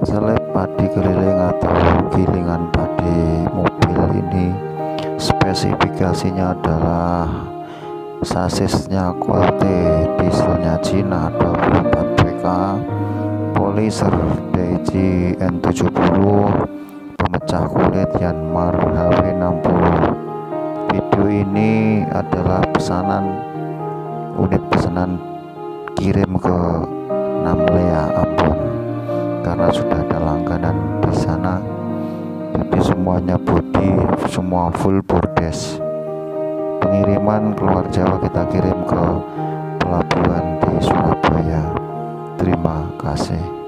seleb padi keliling atau gilingan padi mobil ini spesifikasinya adalah sasisnya Qualte dieselnya Cina 24 PK Polisher DG N70 pemecah kulit Yanmar HW60 video ini adalah pesanan unit pesanan kirim ke karena sudah ada langganan di sana jadi semuanya body semua full bordes. Pengiriman keluar Jawa kita kirim ke pelabuhan di Surabaya. Terima kasih